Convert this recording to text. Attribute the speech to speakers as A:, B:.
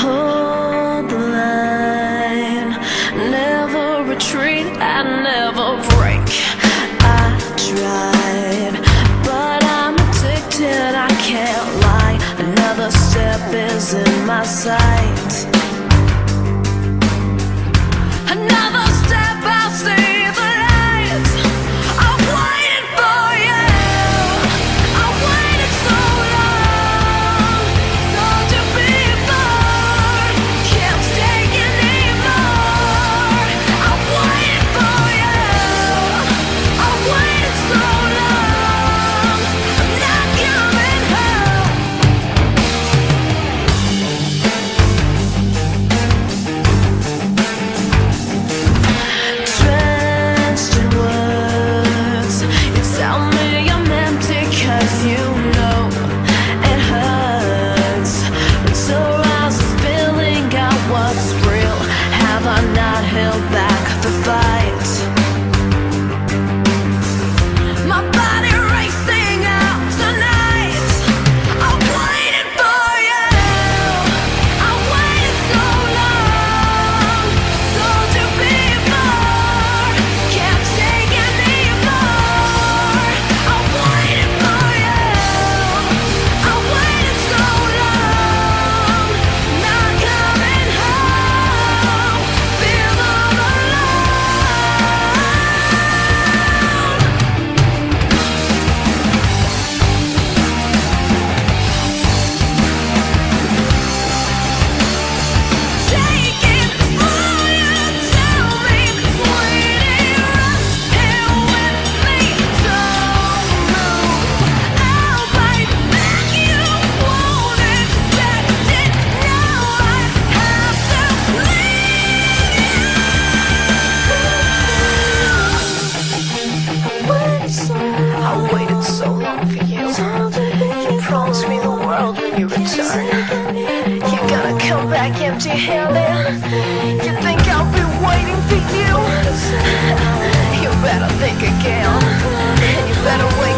A: Hold the line, never retreat, I never break. I tried, but I'm addicted, I can't lie. Another step is in my sight. Tell me wrong for you. You promised me the world when you return. You're gonna come back empty handed. You think I'll be waiting for you? You better think again. And you better wait.